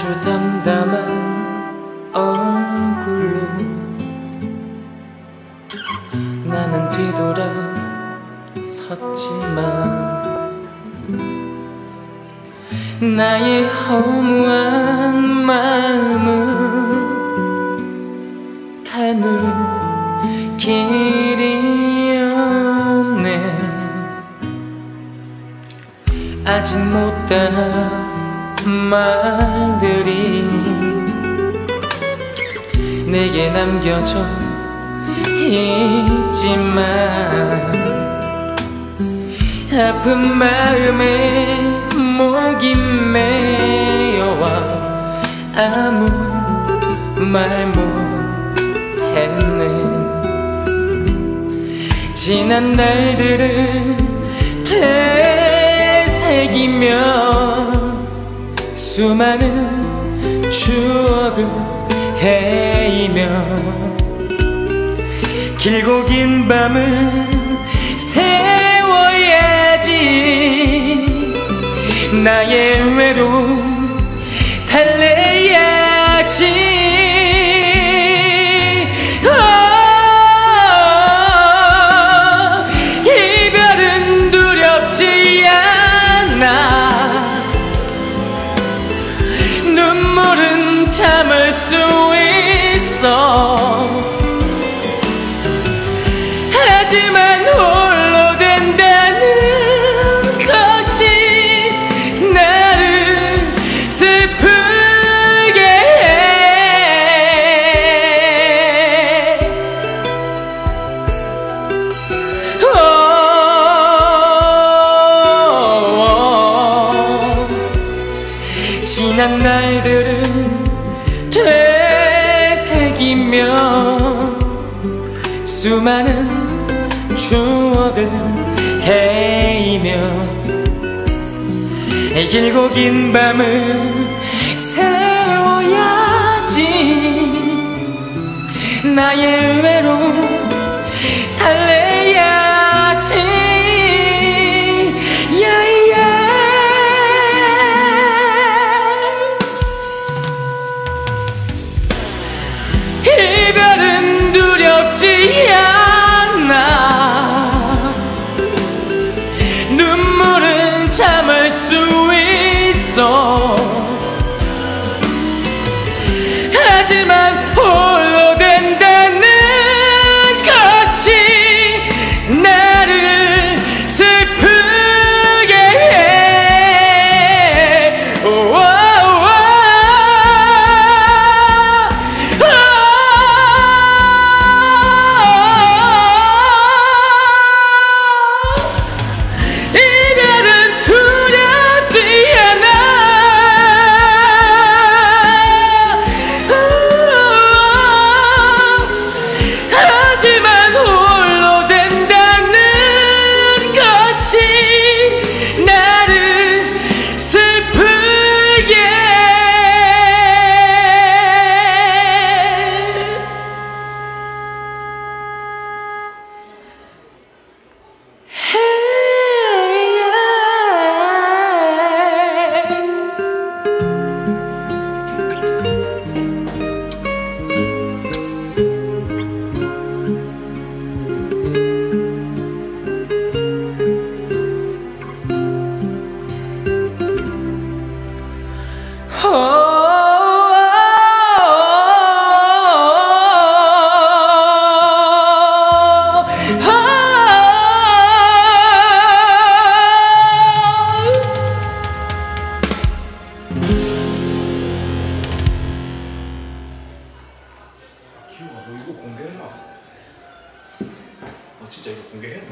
아주 담담한 얼굴로 나는 뒤돌아 섰지만 나의 허무한 마음은 가는 길이 없네. 아직 못다 말들이 내게 남겨져 있지만 아픈 마음에 목이 메어와 아무 말 못했네. 지난 날들을 되새기며 수많은 추억을 헤이며 길고 긴 밤을 세워야지 나의 참을 수 있어 수많은 추억을 헤이며 길고 긴 밤을 세워야지 나의 외로움 있 어, 진짜 이거 공개해야 돼?